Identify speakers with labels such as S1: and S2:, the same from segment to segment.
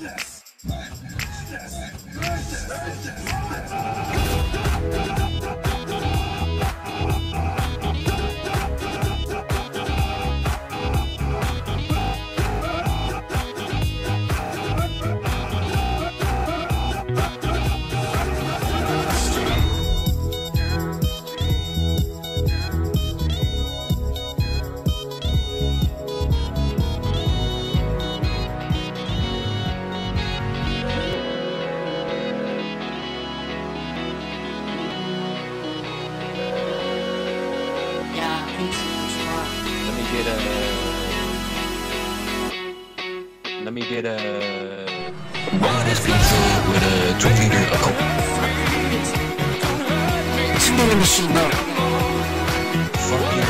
S1: Yeah,
S2: get a. Uh, let me get uh, a.
S3: Honest pizza with a two liter a coke.
S1: Machine, bro.
S3: Fucking.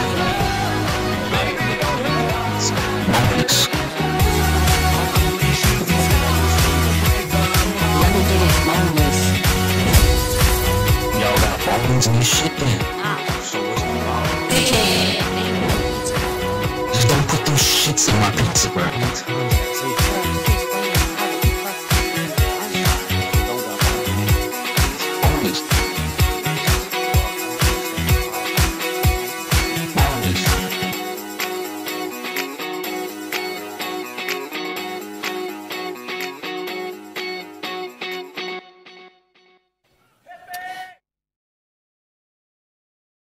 S3: Bonus.
S1: Let me get his.
S3: Y'all got bones and shit then.
S2: Problem?
S1: Yeah.
S3: Just